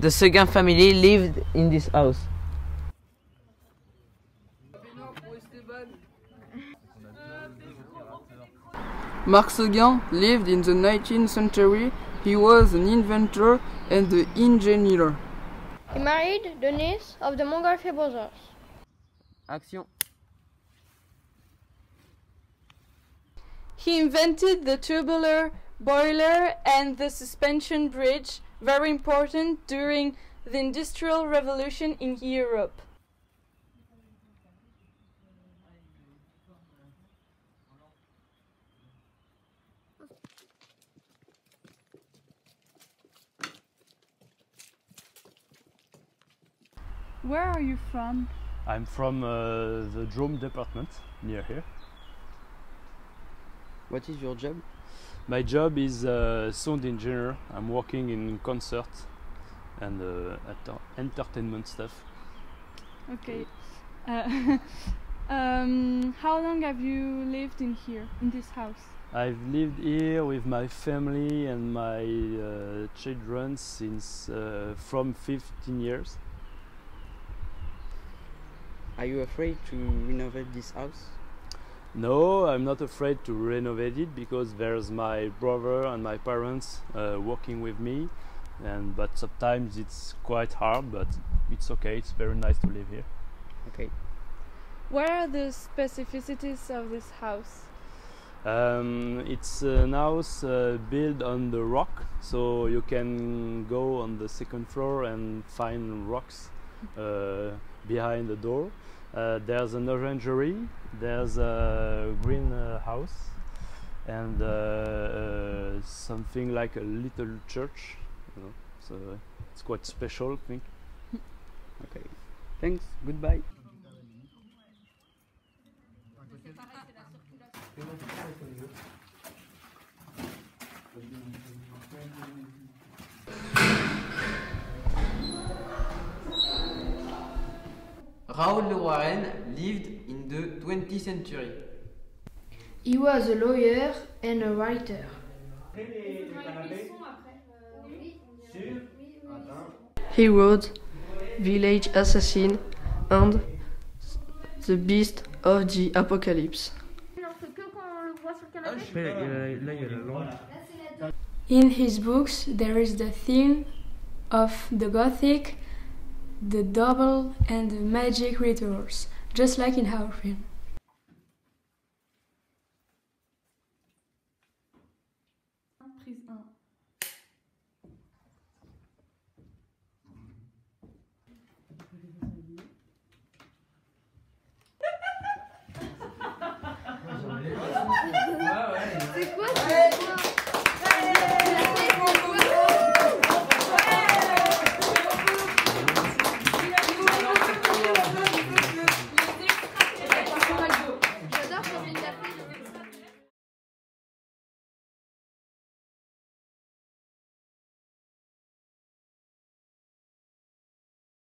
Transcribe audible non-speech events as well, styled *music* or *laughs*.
The second family lived in this house. Marc Seguin lived in the 19th century. He was an inventor and an engineer. He married the niece of the Montgolfier brothers. Action. He invented the tubular boiler and the suspension bridge, very important during the Industrial Revolution in Europe. Where are you from? I'm from uh, the Drôme department near here. What is your job? My job is uh, sound engineer. I'm working in concert and uh, enter- entertainment stuff. Okay. Uh, *laughs* um, how long have you lived in here, in this house? I've lived here with my family and my uh, children since uh, from 15 years. Are you afraid to renovate this house? No, I'm not afraid to renovate it because there's my brother and my parents uh, working with me, and but sometimes it's quite hard, but it's okay. It's very nice to live here. Okay. What are the specificities of this house? Um, it's an house uh, built on the rock, so you can go on the second floor and find rocks uh, behind the door. Uh, there's an orangery, there's a greenhouse, and uh, uh, something like a little church. You know, so it's quite special, I think. *laughs* Okay. Thanks. Goodbye. Raoul de Warren lived in the 20th century. He was a lawyer and a writer. He wrote Village Assassin and The Beast of the Apocalypse. In his books, there is the theme of the Gothic, the double, and the magic rituals, just like in our film. C'est quoi